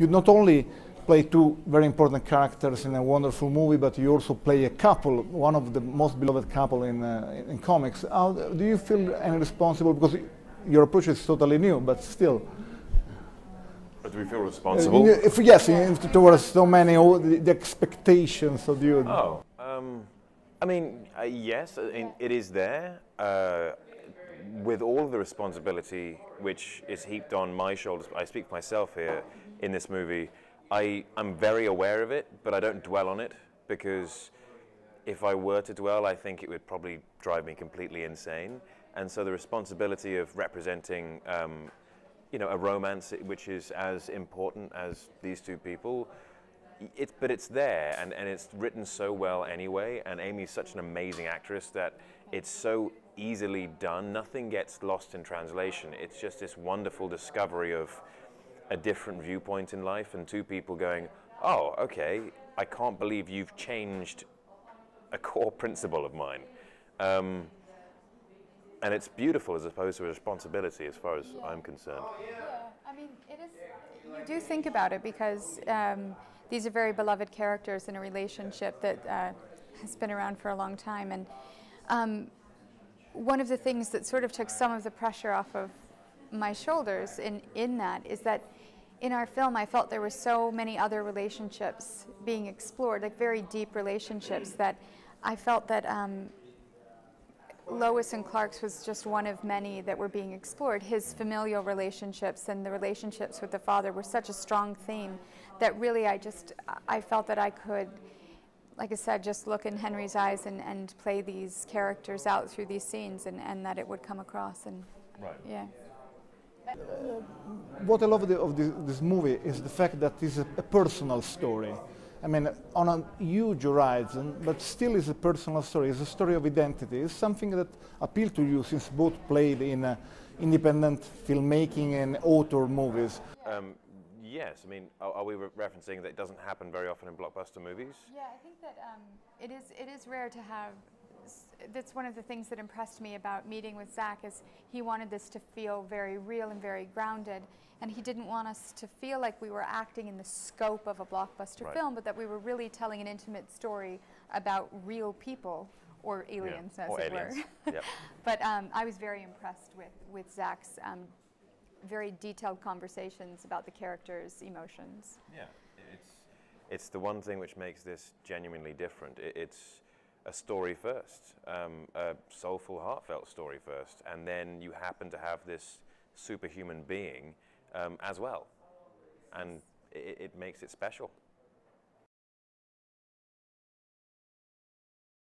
you not only play two very important characters in a wonderful movie, but you also play a couple, one of the most beloved couple in, uh, in comics. How, do you feel any responsible? Because your approach is totally new, but still. But do we feel responsible? Uh, if, yes, if towards so many, the, the expectations of you. Oh, um, I mean, uh, yes, it is there. With all of the responsibility which is heaped on my shoulders, I speak for myself here in this movie. I, I'm very aware of it, but I don't dwell on it because if I were to dwell, I think it would probably drive me completely insane. And so the responsibility of representing, um, you know, a romance which is as important as these two people, it's, but it's there and, and it's written so well anyway. And Amy's such an amazing actress that it's so easily done. Nothing gets lost in translation. It's just this wonderful discovery of a different viewpoint in life and two people going, oh, okay, I can't believe you've changed a core principle of mine. Um, and it's beautiful as opposed to a responsibility as far as yeah. I'm concerned. Yeah, I mean, it is, you do think about it because um, these are very beloved characters in a relationship that uh, has been around for a long time. And um, one of the things that sort of took some of the pressure off of my shoulders in, in that is that in our film, I felt there were so many other relationships being explored, like very deep relationships, that I felt that um, Lois and Clark's was just one of many that were being explored. His familial relationships and the relationships with the father were such a strong theme that really I just I felt that I could, like I said, just look in Henry's eyes and, and play these characters out through these scenes and, and that it would come across and right. yeah. Uh, what I love the, of this, this, movie is the fact that it's a, a, personal story. I mean, on a huge horizon, but still is a personal story. It's a story of identity. It's something that appealed to you since both played in uh, independent filmmaking and author movies. Um, yes, I mean, are, are we re referencing that it doesn't happen very often in blockbuster movies? Yeah, I think that um, it is. It is rare to have that's one of the things that impressed me about meeting with Zack is he wanted this to feel very real and very grounded and he didn't want us to feel like we were acting in the scope of a blockbuster right. film but that we were really telling an intimate story about real people or aliens yeah. as or it aliens. were yep. but um, I was very impressed with, with Zack's um, very detailed conversations about the characters' emotions. Yeah, it's, it's the one thing which makes this genuinely different. It, it's a story first, um, a soulful, heartfelt story first, and then you happen to have this superhuman being um, as well, and it, it makes it special.